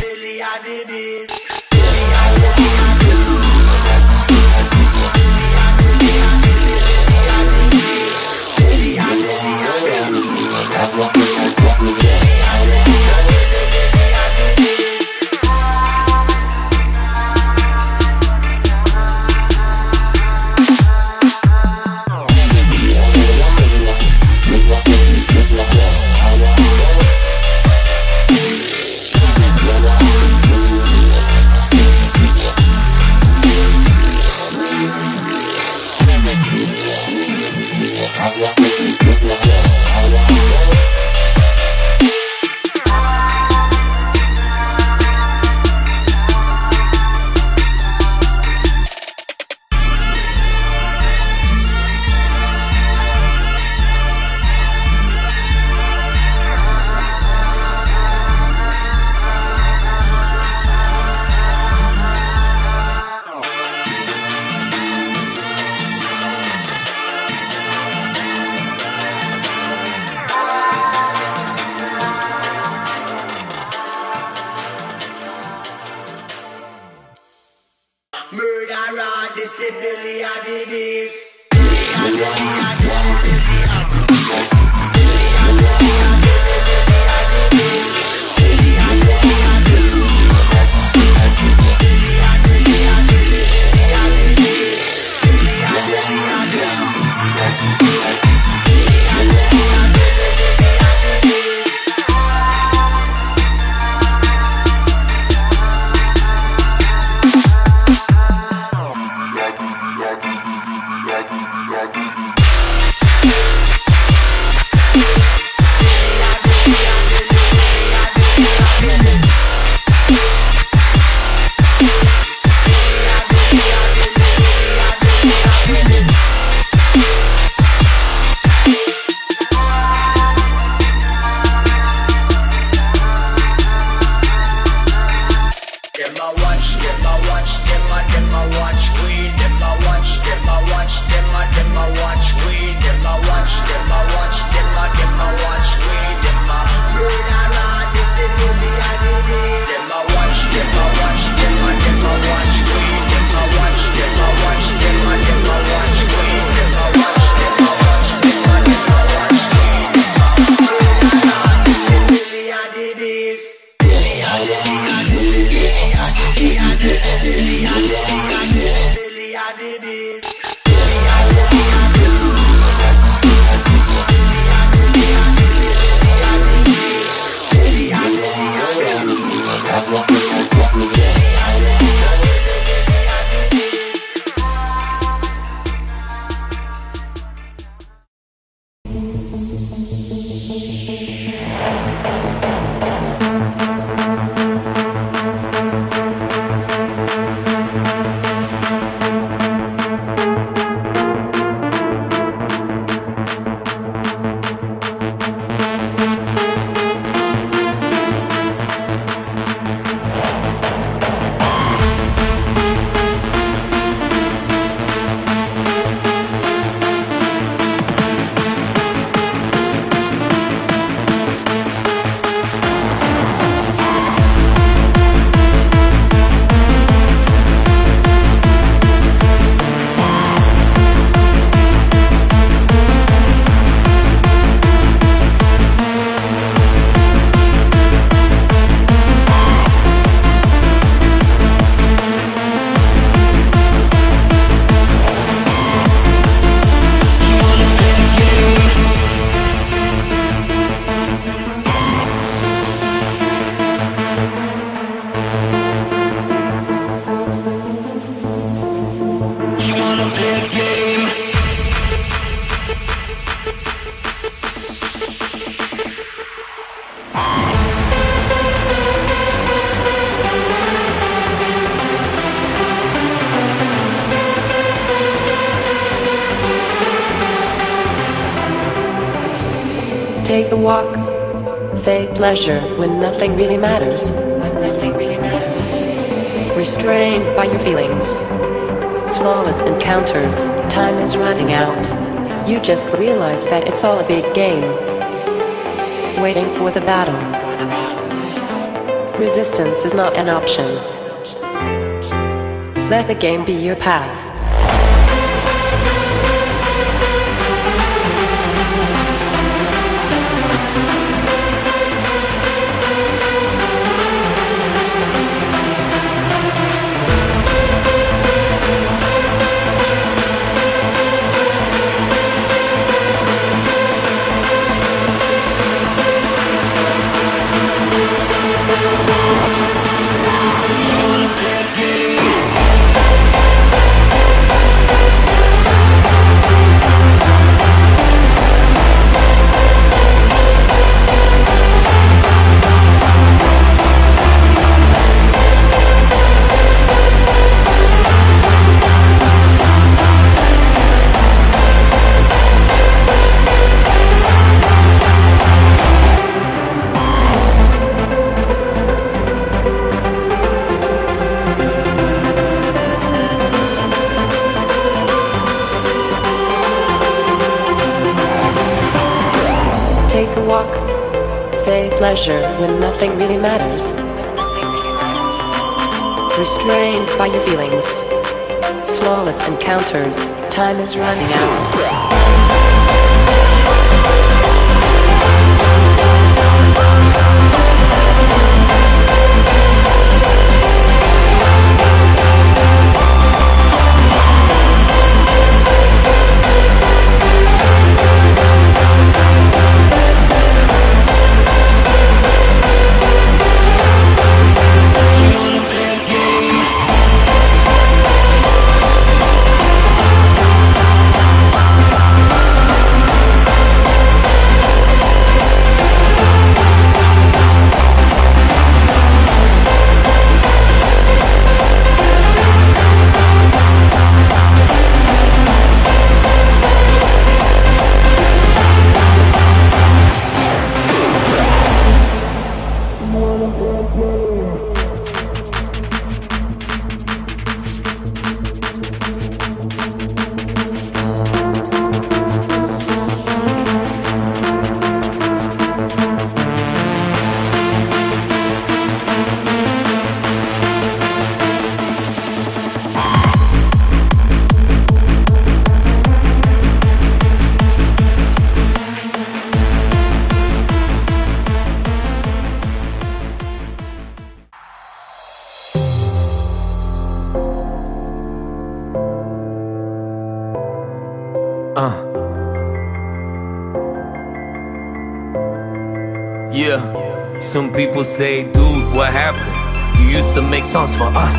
Billy and the Billy what it is. Take a walk. Fake pleasure when nothing really matters. When nothing really matters. Restrained by your feelings. Flawless encounters. Time is running out. You just realize that it's all a big game. Waiting for the battle. Resistance is not an option. Let the game be your path. Take a walk. Fake pleasure when nothing really matters. Restrained by your feelings. Flawless encounters. Time is running out. Some people say, dude, what happened? You used to make songs for us.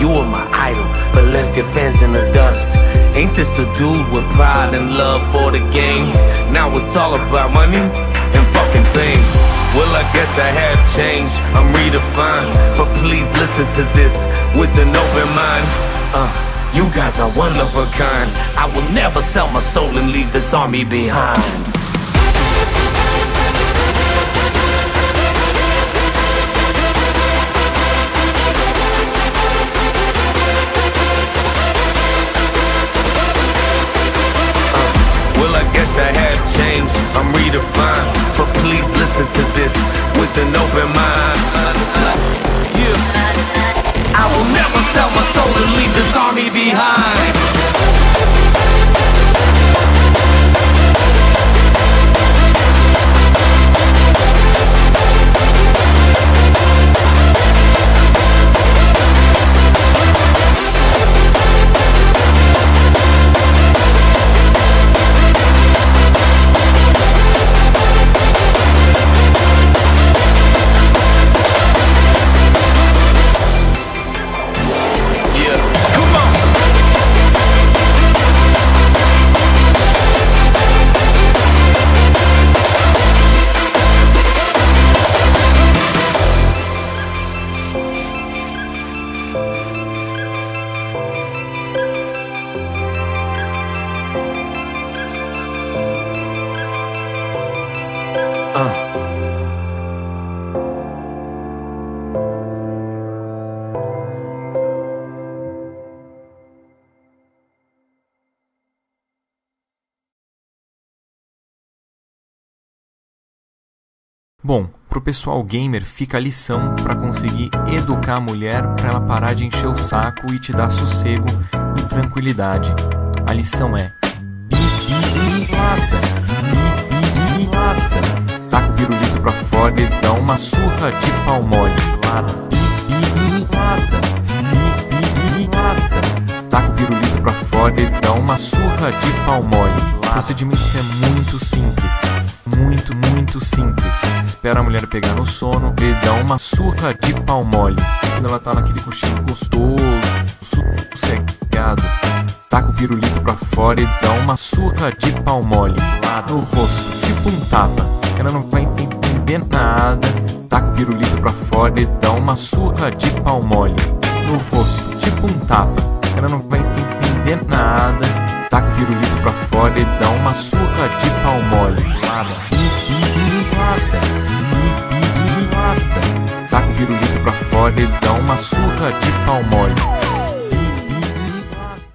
You were my idol, but left your fans in the dust. Ain't this the dude with pride and love for the game? Now it's all about money and fucking fame. Well, I guess I have changed, I'm redefined. But please listen to this with an open mind. Uh, you guys are one of a kind. I will never sell my soul and leave this army behind. Army Bom, pro pessoal gamer fica a lição para conseguir educar a mulher para ela parar de encher o saco e te dar sossego e tranquilidade. A lição é Taca o pirulito pra fora e dá uma surra de pau mole. Taca o pirulito pra fora e dá uma surra de pau mole. O procedimento é muito simples. Muito, simples. Espera a mulher pegar no sono e dá uma surra de pau mole. Quando ela tá naquele cochilo gostoso, sossegado. Taca o pirulito pra fora e dá uma surra de pau mole. Lá no rosto, tipo um tapa. Ela não vai entender nada. Taca o pirulito pra fora e dá uma surra de pau mole. No rosto, tipo um tapa. Ela não vai entender nada. Taca o pirulito pra fora e dá uma surra de pau mole. Taca o pirulito pra fora e dá uma surra de pau mole.